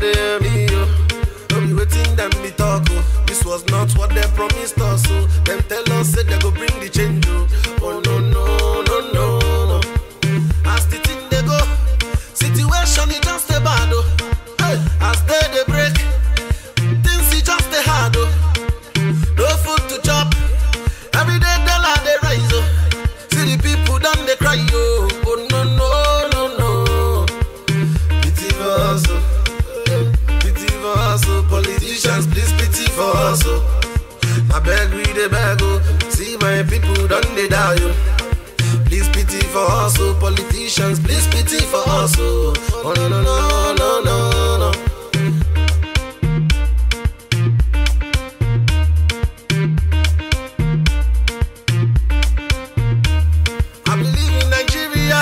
They're me, dey Don't be waiting them be talk o. This was not what they promised us o. them. Beg we the beg, oh. See my people done they die, oh. Please pity for us, oh. Politicians, please pity for us, oh. Oh no no no no no no. I believe in Nigeria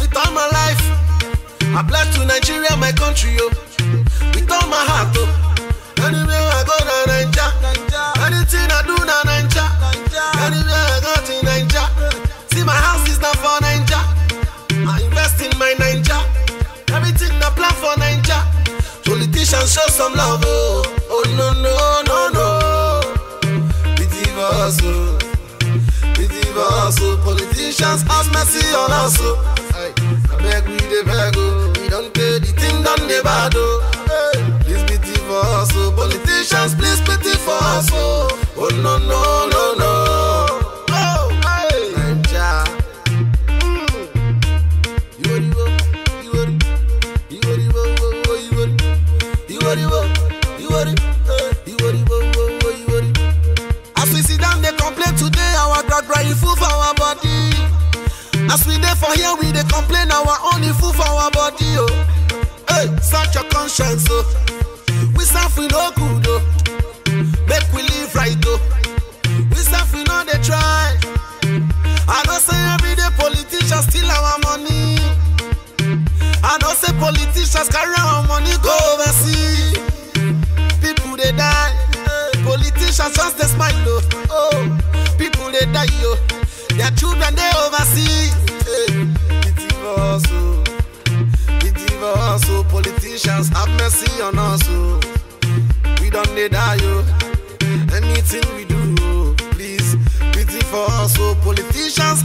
with all my life. I bless to Nigeria, my country, oh. With all my heart, oh. Show some love, oh. Oh no no no no. For us, oh. For us, oh. Politicians have mercy on us, oh. Worry, wo. you worry, eh. you worry, wo, wo, wo, you worry. As we sit down, they complain today, our God crying full for our body. As we there for here, we they complain our only food for our body, oh. Hey, search your conscience, oh. We serve no good, oh. Make we live right, oh. We serve we they try. I don't say everyday politicians steal our money. I don't say politicians carry our money go overseas. Just they smile oh, oh. people they die yo. Their children they overseas. Hey. Pity for us oh. Pity. Oh. Politicians have mercy on us oh. We don't need die yo. Anything we do please. Pity for us oh. Politicians